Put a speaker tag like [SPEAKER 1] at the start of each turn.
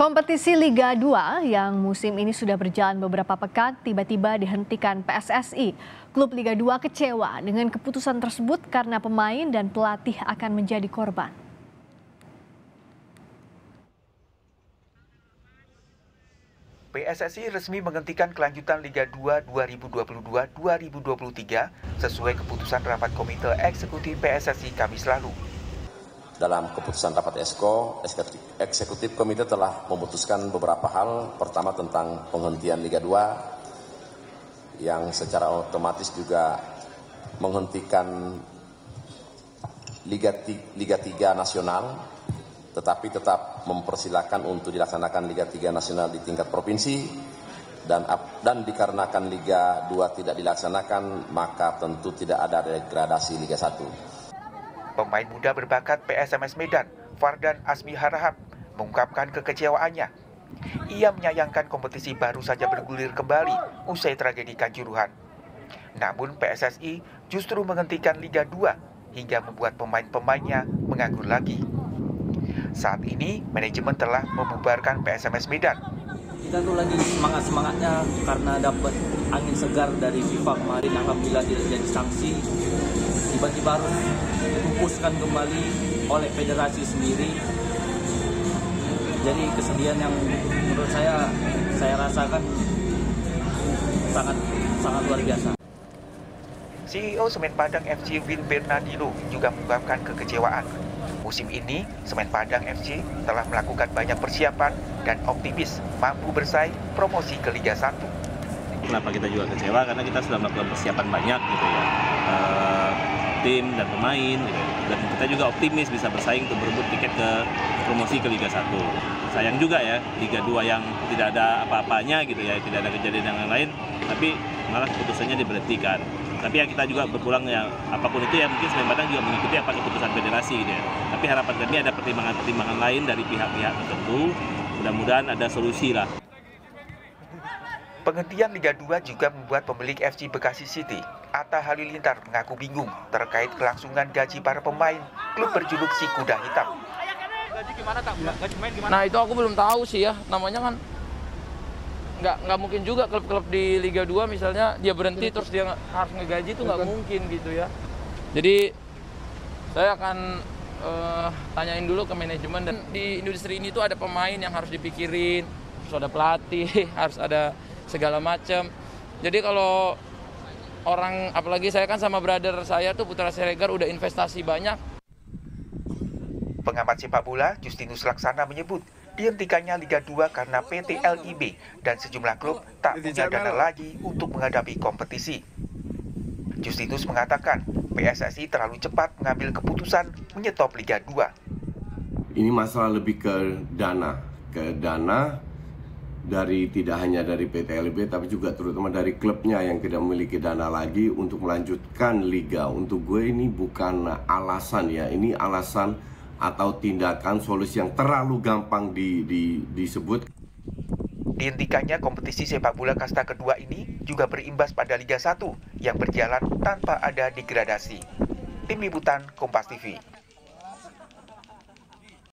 [SPEAKER 1] Kompetisi Liga 2 yang musim ini sudah berjalan beberapa pekan tiba-tiba dihentikan PSSI. Klub Liga 2 kecewa dengan keputusan tersebut karena pemain dan pelatih akan menjadi korban.
[SPEAKER 2] PSSI resmi menghentikan kelanjutan Liga 2 2022-2023 sesuai keputusan rapat Komite Eksekutif PSSI Kamis lalu.
[SPEAKER 3] Dalam keputusan rapat ESKO, eksekutif komite telah memutuskan beberapa hal. Pertama tentang penghentian Liga 2 yang secara otomatis juga menghentikan Liga, Liga 3 nasional, tetapi tetap mempersilahkan untuk dilaksanakan Liga 3 nasional di tingkat provinsi dan dan dikarenakan Liga 2 tidak dilaksanakan maka tentu tidak ada degradasi Liga 1.
[SPEAKER 2] Pemain muda berbakat PSMS Medan, Fardan Asmi Harahap, mengungkapkan kekecewaannya. Ia menyayangkan kompetisi baru saja bergulir kembali usai tragedi Kanjuruhan. Namun PSSI justru menghentikan Liga 2 hingga membuat pemain-pemainnya menganggur lagi. Saat ini, manajemen telah membubarkan PSMS Medan.
[SPEAKER 4] Kita tuh lagi semangat-semangatnya karena dapat angin segar dari FIFA kemarin. Alhamdulillah tidak jadi sanksi. Tiba-tiba harus dihapuskan kembali oleh federasi sendiri. Jadi kesedihan yang menurut saya saya rasakan sangat sangat luar biasa.
[SPEAKER 2] CEO Semen Padang FC Win Bernardino juga mengungkapkan kekecewaan. Musim ini, Semen Padang FC telah melakukan banyak persiapan dan optimis mampu bersaing promosi ke Liga 1.
[SPEAKER 5] Kenapa kita juga kecewa? Karena kita sudah melakukan persiapan banyak gitu ya. Uh, tim dan pemain gitu. dan kita juga optimis bisa bersaing untuk berebut tiket ke promosi ke Liga 1 sayang juga ya Liga 2 yang tidak ada apa-apanya gitu ya tidak ada kejadian yang lain tapi malah keputusannya diberhentikan. Tapi ya kita juga berpulang ya apa pun itu ya mungkin Semen Padang juga mengikuti apa keputusan federasi gitu ya. Tapi harapan kami ada pertimbangan-pertimbangan lain dari pihak-pihak tertentu. Mudah-mudahan ada solusi lah
[SPEAKER 2] Penghentian Liga 2 juga membuat pemilik FC Bekasi City, Atta Halilintar mengaku bingung terkait kelangsungan gaji para pemain klub berjuluk si kuda hitam.
[SPEAKER 6] Gaji gimana kak? Gaji pemain gimana? Nah itu aku belum tahu sih ya, namanya kan nggak nggak mungkin juga klub-klub di Liga 2 misalnya dia berhenti terus dia harus ngegaji itu nggak mungkin gitu ya. Jadi saya akan uh, tanyain dulu ke manajemen dan di industri ini tuh ada pemain yang harus dipikirin, harus ada pelatih, harus ada segala macam. Jadi kalau orang apalagi saya kan sama brother saya tuh Putra Siregar udah investasi banyak.
[SPEAKER 2] Pengamat sepak bola Justinus Laksana menyebut dihentikannya Liga 2 karena PT LIB dan sejumlah klub tak punya dana lagi untuk menghadapi kompetisi. Justinus mengatakan PSSI terlalu cepat mengambil keputusan menyetop Liga 2.
[SPEAKER 7] Ini masalah lebih ke dana, ke dana dari tidak hanya dari PT LB tapi juga terutama dari klubnya yang tidak memiliki dana lagi untuk melanjutkan liga. Untuk gue ini bukan alasan ya, ini alasan atau tindakan solusi yang terlalu gampang di, di, disebut.
[SPEAKER 2] Dihentikannya kompetisi sepak bola kasta kedua ini juga berimbas pada Liga 1 yang berjalan tanpa ada degradasi. Tim Liputan Kompas TV